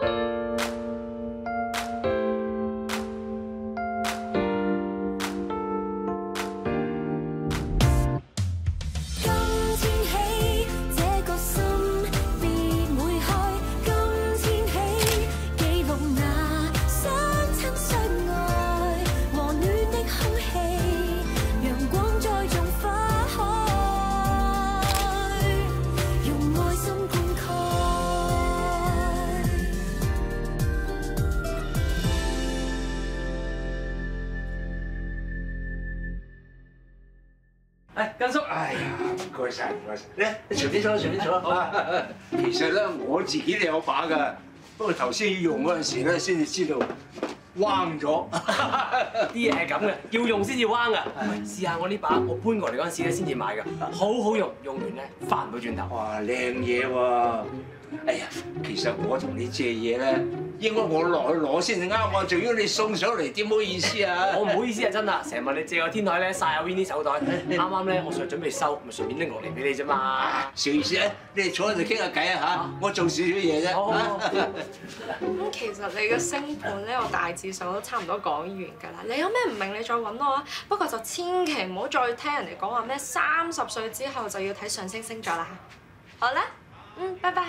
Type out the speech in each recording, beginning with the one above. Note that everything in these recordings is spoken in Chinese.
今唔該晒。咧，你隨便坐，隨便坐。啊其實咧，我自己都有把㗎，不過頭先用嗰陣時咧，先至知道彎咗。啲嘢係咁嘅，要用先至彎噶。試下我呢把，我搬過嚟嗰陣時咧先至買㗎，好好用，用完咧翻唔到轉頭。哇，靚嘢喎！哎呀，其實我同你借嘢咧，應該我落去攞先至啱喎，仲要你送上嚟，點好意思啊？我唔好意思啊，真啊，成日問你借個天台咧晒下 Winnie 手袋，啱啱咧我上準備收，咪順便拎落嚟俾你啫嘛。小意思啊，你哋坐喺度傾下偈啊嚇，我做少少嘢啫。咁其實你嘅星盤咧，我大致上都差唔多講完㗎啦。你有咩唔明，你再揾我啊。不過就千祈唔好再聽人哋講話咩三十歲之後就要睇上升星座啦。好啦，嗯，拜拜。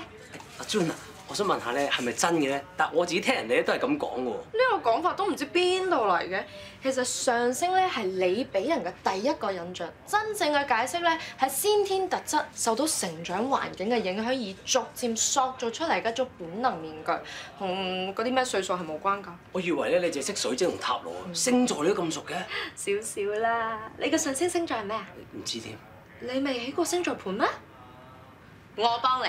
阿 Jun 啊，我想問下咧係咪真嘅咧？但我自己聽人哋咧都係咁講嘅喎。呢個講法都唔知邊度嚟嘅。其實上升咧係你俾人嘅第一個印象，真正嘅解釋咧係先天特質受到成長環境嘅影響而逐漸塑造出嚟嘅一種本能面具，同嗰啲咩歲數係冇關㗎。我以為咧你淨係識水晶同塔羅啊，星座你都咁熟嘅？少少啦。你嘅上升星座係咩啊？唔知添。你未起過星座盤咩？我幫你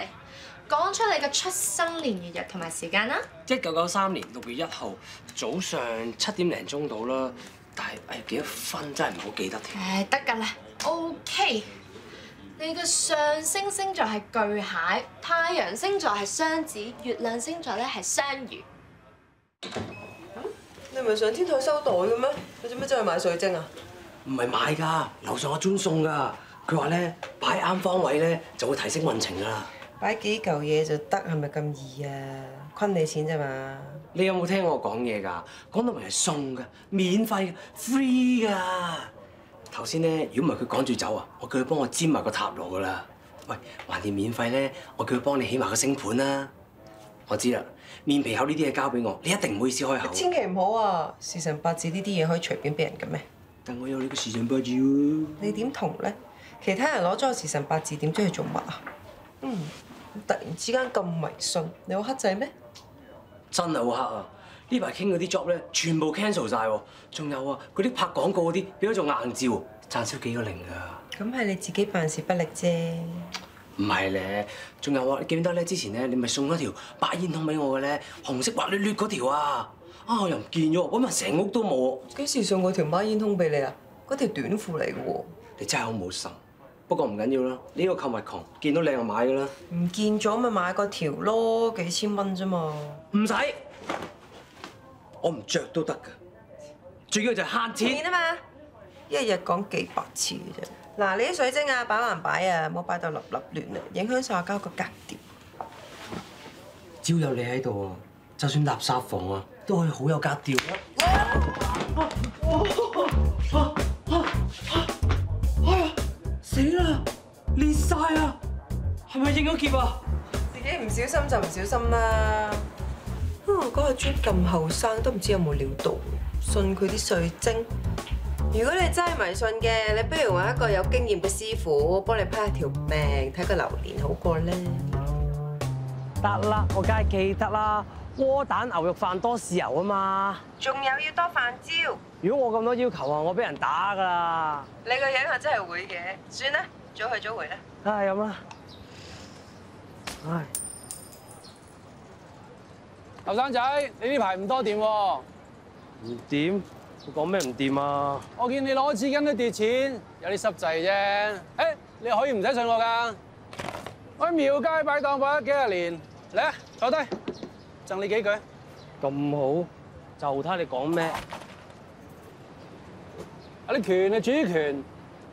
講出你嘅出生年月日同埋時間啦。一九九三年六月一號早上七點零鐘到啦，但係誒幾多分真係唔好記得添。誒得㗎啦，OK。你嘅上升星座係巨蟹，太陽星座係雙子，月亮星座咧係雙魚。你唔係上天台收袋嘅咩？你做咩走去買水晶啊？唔係買㗎，樓上阿 Jun 送㗎。佢話咧擺啱方位咧就會提升運程㗎啦。擺幾嚿嘢就得，係咪咁易啊？坤你錢咋嘛。你有冇聽我講嘢㗎？講到明係送㗎，免費嘅，free 㗎。頭先咧，如果唔係佢趕住走啊，我叫佢幫我占埋個塔羅㗎啦。喂，橫掂免費咧，我叫佢幫你起埋個星盤啦。我知啦，面皮厚呢啲嘢交俾我，你一定唔好意思開口。千祈唔好啊！時辰八字呢啲嘢可以隨便俾人嘅咩？但我有你個時辰八字喎。你點同咧？其他人攞咗個時辰八字點知佢做乜啊？嗯，突然之間咁迷信，你好黑仔咩？真係好黑啊！呢排傾嗰啲 job 咧，全部 cancel 晒喎。仲有啊，嗰啲拍廣告嗰啲變咗做硬照，賺少幾個零㗎。咁係你自己辦事不力啫。唔係咧，仲有啊！你記唔記得咧？之前咧，你咪送咗條白煙筒俾我嘅咧，紅色滑捋捋嗰條啊！啊，我又唔見咗，揾埋成屋都冇。幾時送過條孖煙通俾你啊？嗰條短褲嚟嘅喎。你真係好冇心。不過唔緊要啦，呢個購物狂見到靚就買噶啦。唔見咗咪買個條咯，幾千蚊啫嘛。唔使，我唔着都得噶。最緊要就係慳錢。錢啊嘛，一日講幾百次嘅啫。嗱，你啲水晶啊，擺還擺啊，唔好擺到立立亂啊，影響晒我交個格調。只要有你喺度啊，就算垃圾房啊，都可以好有格調死啦！裂晒啊！係咪應咗劫啊？自己唔小心就唔小心啦。嗰個磚咁後生，都唔知有冇料到，信佢啲水晶。如果你真係迷信嘅，你不如揾一個有經驗嘅師傅幫你批下條命，睇個流年好過咧。得啦，我梗係記得啦。窩蛋牛肉飯多豉油啊嘛！仲有要多飯焦。如果我咁多要求啊，我俾人打噶啦！你個樣啊真係會嘅，算啦，早去早回啦。唉，咁啦。唉，後生仔，你呢排唔多掂喎。唔掂？佢講咩唔掂啊？我見你攞紙巾都跌錢，有啲濕滯啫。誒，你可以唔使信我㗎。我喺廟街擺檔擺咗幾廿年，嚟啊，坐低，贈你幾句。咁好，就睇你講咩？啊，你權係主權，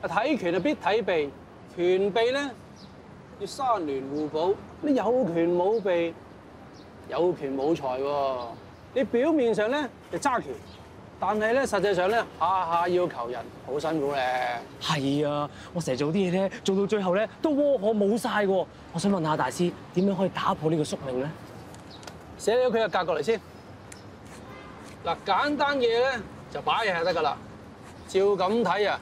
啊睇權啊必睇備，權備咧要三聯互補。你有權冇備，有權冇財喎。你表面上咧就揸權，但係咧實際上咧下下要求人，好辛苦咧。係啊，我成日做啲嘢咧，做到最後咧都窩可冇晒喎。我想問下大師，點樣可以打破呢個宿命咧？寫咗佢嘅格過嚟先。嗱，簡單嘢咧就擺嘢就得㗎啦。照咁睇啊，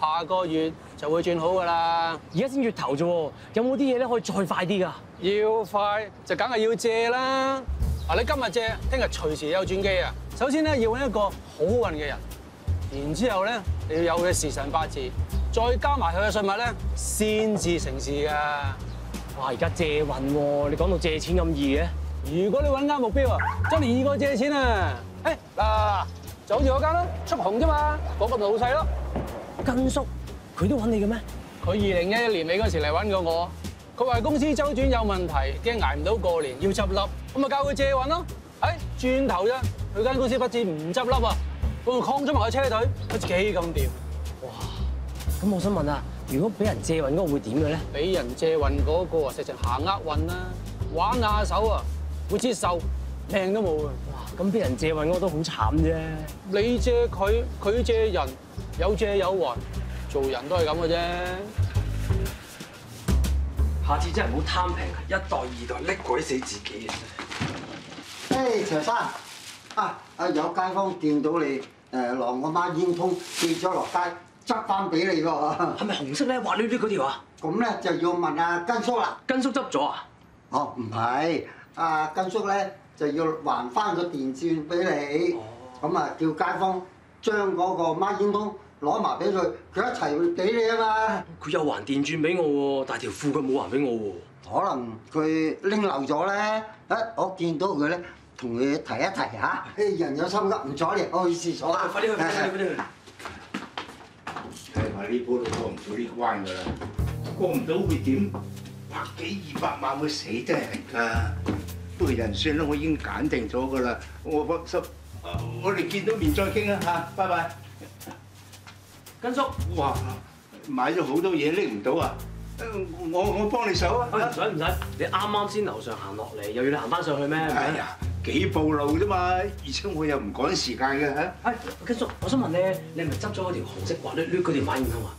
下個月就會轉好㗎啦。而家先月頭啫喎，有冇啲嘢咧可以再快啲㗎？要快就梗係要借啦。嗱，你今日借，聽日隨時有轉機啊。首先咧要揾一個好運嘅人，然之後咧你要有佢嘅時辰八字，再加埋佢嘅信物咧，先至成事㗎。哇！而家借運喎，你講到借錢咁易嘅？如果你揾啱目標啊，真係易過借錢啊！誒嗱，就好似嗰間咯，速紅啫嘛，嗰個咪老細咯。根叔佢都揾你嘅咩？佢二零一一年尾嗰時嚟揾過我，佢話公司周轉有問題，驚捱唔到過年要執笠，咁咪教佢借運咯。誒，轉頭啫，佢間公司不止唔執笠啊，仲擴咗埋個車隊，好似幾咁掂。咁我想問啊，如果俾人借運嗰個會點嘅咧？俾人借運嗰個啊，直情行厄運啦，玩下手啊，會接受，命都冇啊！哇！咁俾人借運嗰個都好慘啫。你借佢，佢借人，有借有還，做人都係咁嘅啫。下次真係唔好貪平，一代二代拎鬼死自己啊！誒，陳生啊，啊有街坊見到你誒晾個孖煙通跌咗落街，執翻俾你喎。係咪紅色咧滑溜溜嗰條啊？咁咧就要問阿根叔啦。根叔執咗啊？哦，唔係，阿根叔咧就要還翻個電鑽俾你。咁啊，叫街坊將嗰個孖煙通攞埋俾佢，佢一齊俾你啊嘛。佢有還電鑽俾我喎，但係條褲佢冇還俾我喎。可能佢拎漏咗咧，誒，我見到佢咧，同佢提一提嚇。誒，人有心急唔阻你，我去廁所啦。快啲去，快啲去，快啲去！睇埋呢鋪都過唔到呢關㗎啦，過唔到會點？百幾二百萬會死真係㗎。不過人算啦，我已經揀定咗噶啦。我我叔，我哋見到面再傾啦嚇，拜拜。根叔，哇！買咗好多嘢拎唔到啊！我我幫你手啊！唔使唔使，你啱啱先樓上行落嚟，又要你行翻上去咩？哎呀，幾步路啫嘛，而且我又唔趕時間嘅嚇。哎，根叔，我想問咧，你係咪執咗嗰條紅色滑溜溜嗰條馬煙通啊？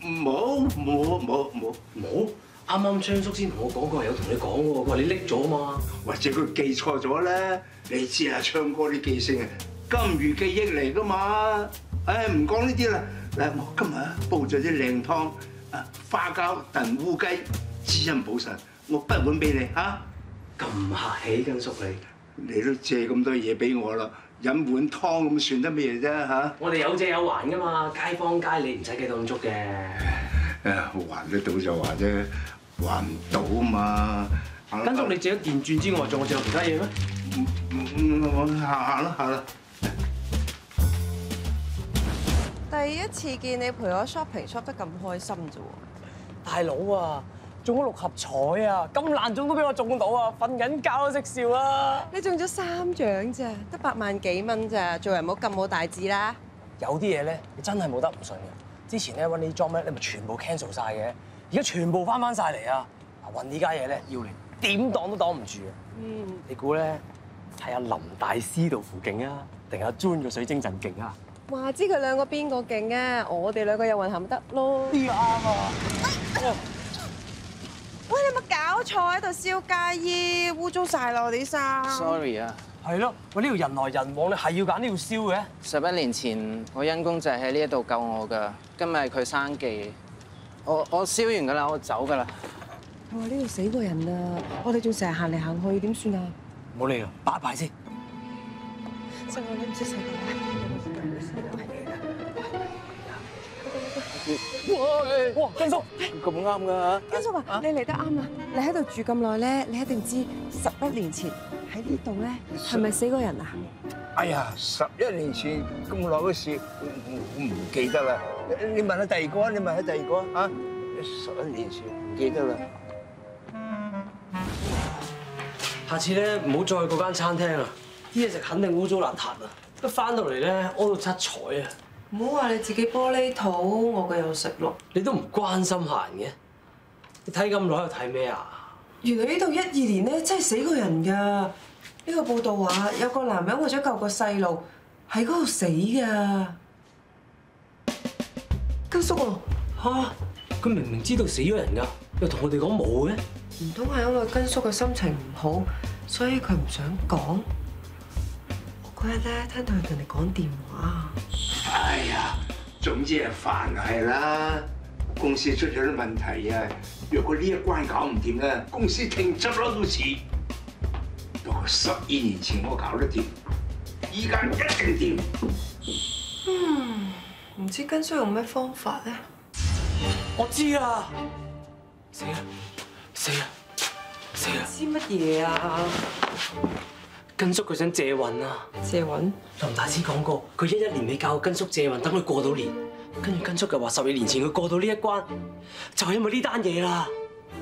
冇冇冇冇，冇，啱啱昌叔先同我講過，有同你講喎，佢話你拎咗嘛。或者佢記錯咗咧？你知啊，昌哥啲記性啊，金魚記憶嚟噶嘛。唉，唔講呢啲啦。嗱，我今日啊煲咗啲靚湯，啊花膠燉烏雞，滋陰補腎，我不碗俾你嚇。咁客氣，根叔你。你都借咁多嘢俾我啦，飲碗湯咁算得咩啫嚇？我哋有借有還噶嘛，街坊街你唔使計到咁足嘅。誒，還得到就還啫，還唔到啊嘛。跟叔，你借咗電鑽之外，仲有借其他嘢咩？嗯我行行啦行啦。第一次見你陪我 shopping shop 得咁開心啫喎！大佬啊，中咗六合彩啊，咁難中都俾我中到啊，瞓緊覺都識笑啊！你中咗三獎咋，得八萬幾蚊咋，做人唔好咁冇大志啦！有啲嘢咧，你真係冇得唔信嘅。之前咧揾你 job 咧，你咪全部 cancel 晒嘅，而家全部翻翻晒嚟啊！嗱，揾呢家嘢咧，要嚟點擋都擋唔住啊！嗯，你估咧係阿林大師度附勁啊，定係阿 Jun 個水晶陣勁啊？話知佢兩個邊個勁啊？我哋兩個有運行得咯。呢個啱啊！喂，你有冇搞錯喺度燒街衣，污糟晒啦我哋啲衫。Sorry 啊，係咯，喂呢條人來人往，你係要揀呢條燒嘅？十一年前我恩公就係喺呢一度救我㗎，今日係佢生忌，我我燒完㗎啦，我走㗎啦。我話呢度死過人啊！我哋仲成日行嚟行去，點算啊？冇理啦，拜拜先。細個你唔識世界哇！哇！根叔，咁啱㗎根叔啊你嚟得啱啦！你喺度住咁耐咧，你一定知十一年前喺呢度咧係咪死過人啊？哎呀，十一年前咁耐嘅事，我唔記得啦。你問下第二個啊，你問下第二個啊嚇。十一年前唔記得啦。下次咧唔好再去嗰間餐廳啊！啲嘢食肯定污糟邋遢啊！一翻到嚟咧屙到七彩啊！唔好話你自己玻璃肚，我嘅又食咯。你都唔關心下人嘅，你睇咁耐喺度睇咩啊？原來呢度一二年咧真係死過人㗎。呢個報道話有個男人為咗救個細路喺嗰度死㗎。根叔啊，嚇！佢明明知道死咗人㗎，又同我哋講冇嘅。唔通係因為根叔嘅心情唔好，所以佢唔想講？我嗰日咧聽到佢同你講電話，哎呀，總之係煩係啦，公司出咗啲問題啊！若果呢一關搞唔掂咧，公司停執笠都遲。不過十二年前我搞得掂，依家一定掂。唔知根叔用咩方法咧？我知啦！死啦！死啦！死啦！知乜嘢啊？根叔佢想借運啊！借运，林大師講過，佢一一年未教根叔借運，等佢過到年。跟住根叔又話十二年前佢過到呢一關，就係因為呢單嘢啦。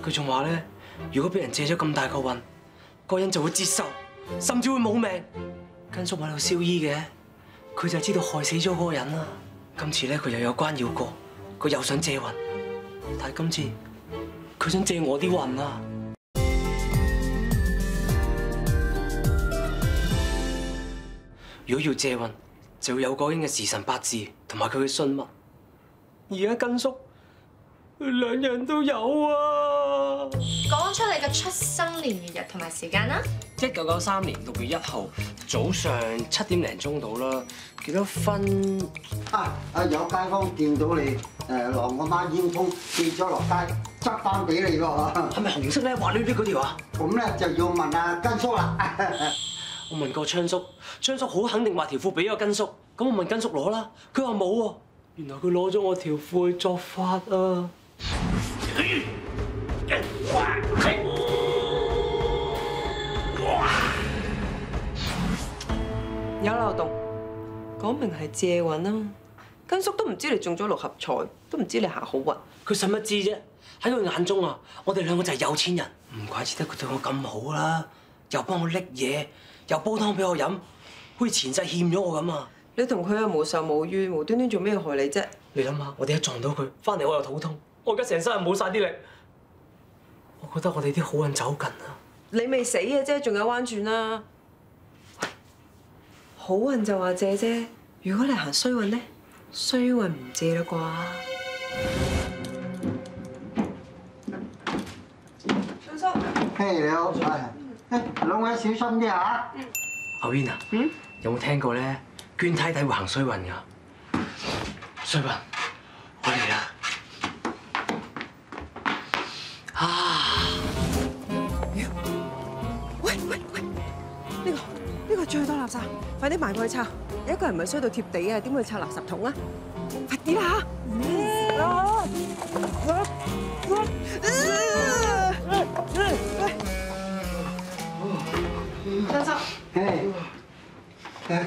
佢仲話咧，如果俾人借咗咁大個運，個人就會接受，甚至會冇命。根叔喺度燒衣嘅，佢就係知道害死咗嗰個人啦。今次咧佢又有關要過，佢又想借運，但系今次佢想借我啲運啊！如果要借運，就要有嗰英嘅時辰八字同埋佢嘅信物。而家根叔，佢兩樣都有啊！講出你嘅出生年月日同埋時間啦。一九九三年六月一號早上七點零鐘到啦，幾多分？啊！啊有街坊見到你誒晾個孖煙通跌咗落街，執翻俾你喎。係咪紅色咧？滑溜溜嗰條啊？咁咧就要問阿根叔啦。我問過昌叔，昌叔好肯定話條褲俾咗根叔。咁我問根叔攞啦，佢話冇喎。原來佢攞咗我條褲去作法啊！講明係借運啊！根叔都唔知你中咗六合彩，都唔知你行好運。佢使乜知啫？喺佢眼中啊，我哋兩個就係有錢人，唔怪之得佢對我咁好啦，又幫我拎嘢，又煲湯俾我飲，好似前世欠咗我咁啊！你同佢又無仇無怨，無端端做咩害你啫？你諗下，我哋一撞到佢，翻嚟我又肚痛，我而家成身又冇晒啲力，我覺得我哋啲好運走近啊！你未死嘅啫，仲有彎轉啦。喂好運就話借啫，如果你行衰運咧，衰運唔借啦啩？昌叔，嘿，你好，係誒兩位小心啲啊！阿 Win 啊，嗯有冇聽過咧？捐梯底會行衰運㗎，衰運，最多垃圾，快啲埋過去拆。一個人唔系衰到貼地啊，點會拆垃圾桶啊？快啲啦！昌叔，嘿，誒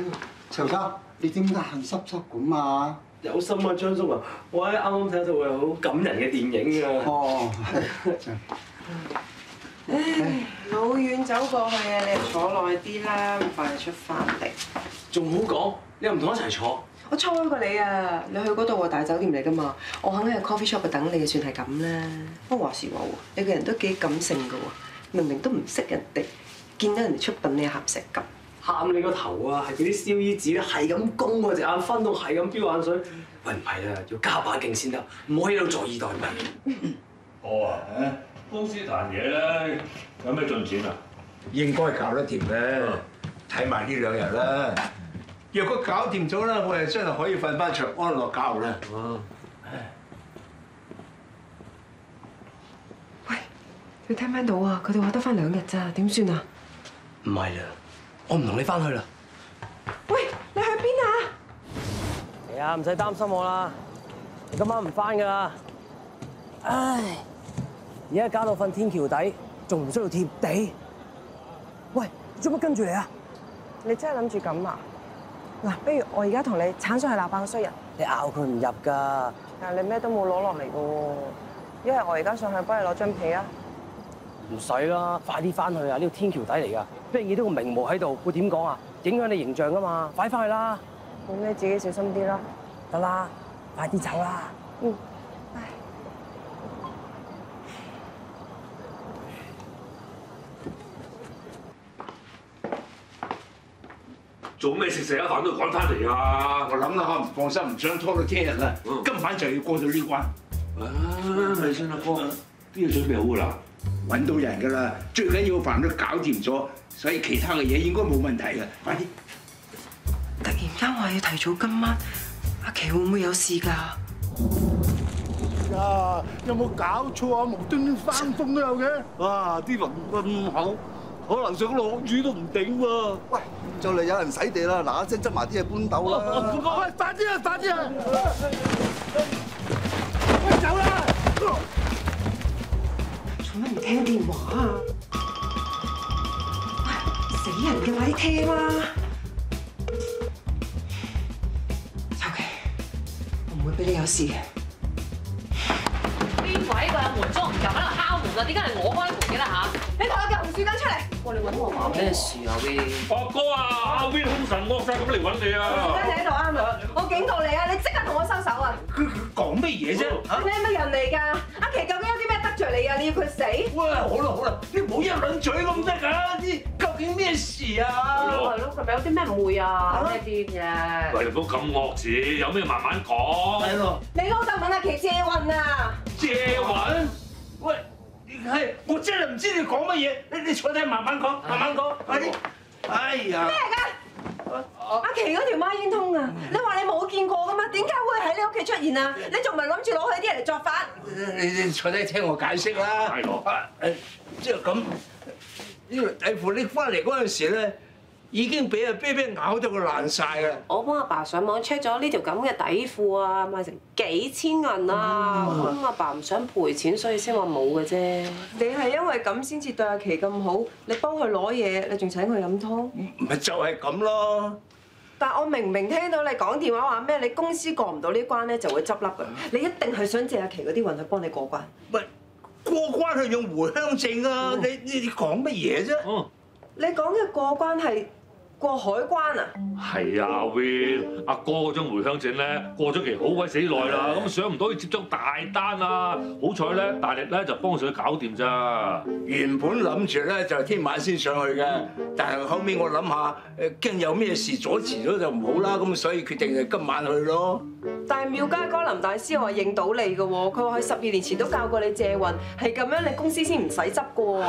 曹生，你點解行濕濕咁啊？有心啊，張叔啊！我喺啱啱睇到個好感人嘅電影啊！哦，唉，老遠走過去啊，你坐耐啲啦，咁快就出翻嚟。仲好講，你又唔同我一齊坐？我錯過你啊！你去嗰度係大酒店嚟噶嘛？我肯喺 coffee shop 度等你，算係咁啦。不過話時話喎，你個人都幾感性噶喎，明明都唔識人哋，見到人哋出品你鹹石咁。喊你個頭啊！係嗰啲燒衣紙咧，係咁攻我隻眼，分到係咁飆眼水。喂，唔係啊，要加把勁先得，唔好喺度坐以待斃。我啊，公司談嘢咧，有咩進展啊？應該搞得掂嘅，睇埋呢兩日啦。若果搞掂咗啦，我哋真係可以瞓翻場安樂覺啦。喂，你聽唔聽到啊？佢哋話得翻兩日咋，點算啊？唔係啦，我唔同你翻去啦。喂，你去邊啊？係啊，唔使擔心我啦。你今晚唔翻噶啦。唉，而家搞到瞓天橋底，仲唔需要貼地？喂，做乜跟住你啊？你真係諗住咁啊？嗱，不如我而家同你鏟上去鬧爆個衰人，你咬佢唔入㗎。但係你咩都冇攞落嚟噶喎。一係我而家上去幫你攞張被啊！唔使啦，快啲翻去啊！呢個天橋底嚟㗎，俾人見到個名模喺度，會點講啊？影響你形象㗎嘛，快翻去啦！咁你自己小心啲啦。得啦，快啲走啦！嗯，做咩食食一飯都要趕翻嚟啊？我諗下唔放心，唔想拖到聽日啦。今晚就要過到呢關，啊，咪先啦，哥，啲嘢準備好㗎啦。揾到人㗎啦。最緊要飯都搞掂咗，所以其他嘅嘢應該冇問題嘅。快啲！突然間話要提早今晚，阿琪會唔會有事㗎？呀，有冇搞錯啊？無端端翻風都有嘅。哇！啲雲咁厚，可能想落雨都唔定喎。喂，就嚟有人洗地啦，嗱一聲執埋啲嘢搬走啦。喂，快啲啊！快啲啊！喂，走啦！做乜唔聽電話啊？喂，死人嘅話你聽啦。秋琪，我唔會俾你有事嘅。邊位個門鐘唔撳喺度敲門啊？點解係我開叫紅樹根出嚟！揾我話咩事啊？Win，阿哥啊，阿 Win 兇神惡煞咁嚟揾你啊！你喺度啱啦，我警告你啊！你即刻同我收手啊！佢佢講咩嘢啫？你係乜人嚟㗎？阿奇究竟有啲咩得罪你啊？你要佢死？喂，好啦好啦，你唔好一輪嘴咁得㗎！啲究竟咩事啊？係咯，係咪有啲咩誤會啊？咩啲啫？喂，你唔好咁惡字，有咩慢慢講。係咯，你老豆問阿奇借運啊！借運？喂，係我真係唔知你講乜嘢，你你坐低慢慢講，慢慢講，快啲！哎呀！咩嚟㗎？阿琪嗰條孖煙通啊！你話你冇見過㗎嘛？點解會喺你屋企出現啊？你仲唔係諗住攞佢啲嘢嚟作法？你你坐低聽我解釋啦。係咯啊誒，即係咁，呢條底褲拎翻嚟嗰陣時咧，已經俾阿啤啤咬到佢爛晒啦。我幫阿爸上網 check 咗呢條咁嘅底褲啊，賣成幾千銀啊！咁阿爸唔想賠錢，所以先話冇嘅啫。你係因為咁先至對阿琪咁好，你幫佢攞嘢，你仲請佢飲湯？咪就係咁咯。但我明明聽到你講電話話咩，你公司過唔到呢關咧就會執笠㗎。你一定係想借阿琪嗰啲運去幫你過關。喂，過關係用回鄉證啊！你你你講乜嘢啫？嗯，你講嘅過關係過海關啊？係啊，阿 Win，阿哥嗰張回鄉證咧過咗期好鬼死耐啦，咁上唔到要接咗大單啊！好彩咧，大力咧就幫上去搞掂咋。原本諗住咧就聽晚先上去嘅，但係後尾我諗下誒驚有咩事阻遲咗就唔好啦，咁所以決定就今晚去咯。但係廟街哥林大師話認到你嘅喎，佢話佢十二年前都教過你借運，係咁樣你公司先唔使執嘅喎。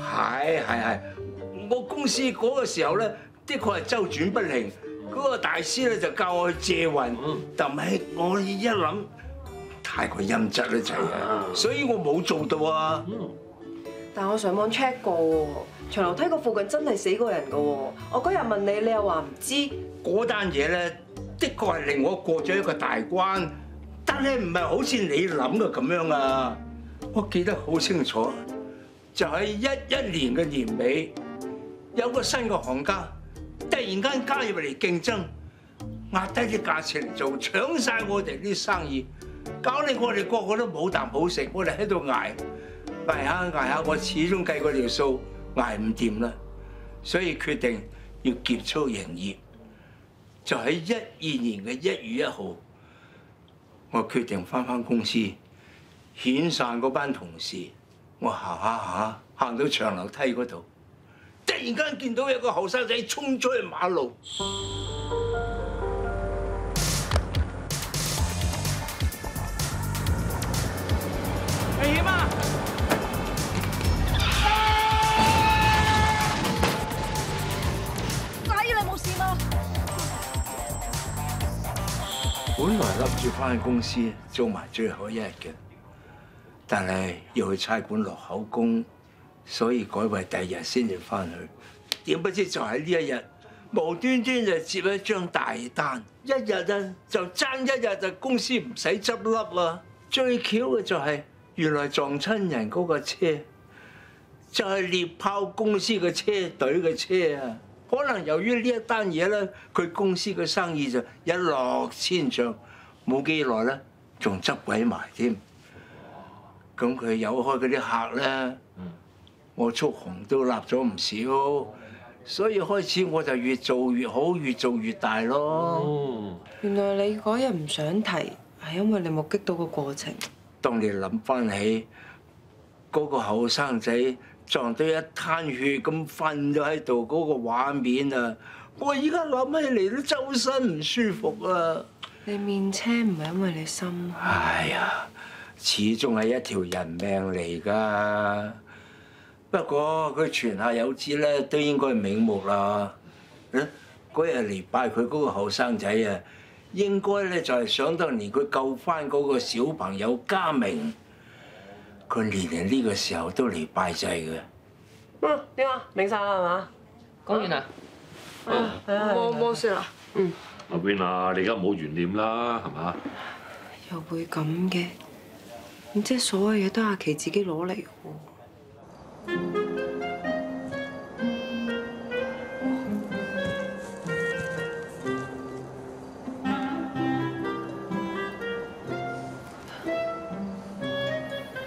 係係係，我公司嗰個時候咧，的確係周轉不靈。嗰、個大師咧就教我去借運，但係我一諗太過陰質啦，就係，所以我冇做到啊。但我上網 check 過喎，長樓梯個附近真係死過人嘅喎。我嗰日問你，你又話唔知。嗰單嘢咧，的確係令我過咗一個大關，但係唔係好似你諗嘅咁樣啊！我記得好清楚，就喺一一年嘅年尾，有個新嘅行家突然間加入嚟競爭，壓低啲價錢嚟做，搶晒我哋啲生意，搞你我哋個個都冇啖好食，我哋喺度捱捱下捱下，我始終計過條數捱唔掂啦，所以決定要結束營業。就喺一二年嘅一月一號，我決定翻返公司，遣散嗰班同事。我行下下行到長樓梯嗰度，突然間見到有個後生仔衝出去馬路。危險啊！仔，你冇事嘛？本來笠住翻公司做埋最後一日嘅，但係要去差館落口供，所以改為第二日先至翻去。點不知就喺呢一日，無端端就接一張大單，一日啊就爭一日就公司唔使執笠啊！最巧嘅就係、原來撞親人嗰個車，就係獵豹公司嘅車隊嘅車啊！可能由於呢一單嘢咧，佢公司嘅生意就一落千丈，冇幾耐咧，仲執鬼埋添。咁佢有開嗰啲客咧，我蓄紅都立咗唔少，所以開始我就越做越好，越做越大咯。原來你嗰日唔想提，係因為你目擊到個過程。當你諗翻起嗰個後生仔撞到一灘血咁瞓咗喺度嗰個畫面啊！我而家諗起嚟都周身唔舒服啊！你面青唔係因為你心哎呀，始終係一條人命嚟㗎。不過佢泉下有知咧，都應該瞑目啦。嗯嗰日嚟拜佢嗰個後生仔啊，應該咧就係想當年佢救翻嗰個小朋友家明，佢年年呢個時候都嚟拜祭嘅。嗯，點啊？明晒啦係嘛？講完啦。冇冇事啦。嗯阿 Win 啊，你而家唔好懸念啦，係嘛？又會咁嘅？咁即係所有嘢都阿琪自己攞嚟喎。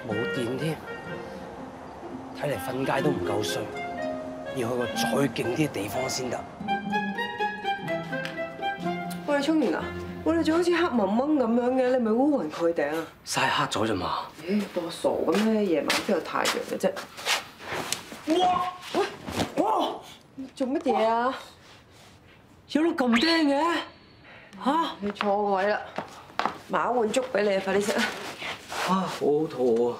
冇電添，睇嚟瞓街都唔夠睡，要去個再勁啲嘅地方先得。喂，你沖完啦？我哋仲好似黑蒙蒙咁樣嘅，你咪烏雲蓋頂啊？曬黑咗咋嘛？咦，當我傻咁咩？夜晚邊有太陽嘅啫？哇！喂！哇！做乜嘢啊？有粒咁釘嘅嚇？你坐個位啦，買一碗粥俾你，快啲食啊！啊，好好肚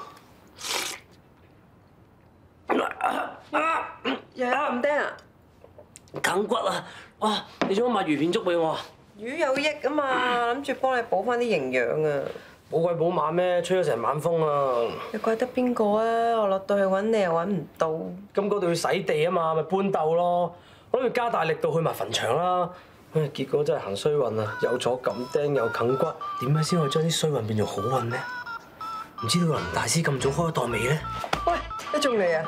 又有咁釘啊！餓，梗骨啊！哇，你做乜買魚片粥俾我啊？魚有益啊嘛，諗住幫你補翻啲營養啊！冇鬼寶馬咩？吹咗成晚風啊！你怪得邊個啊？我落到去揾你又揾唔到。咁嗰度要洗地啊嘛，咪搬竇咯。我諗住加大力度去埋墳場啦。唉，結果真係行衰運啊！又坐撳釘又啃骨，點樣先可以將啲衰運變做好運呢？唔知道林大師咁早開檔未呢？喂，你仲嚟啊？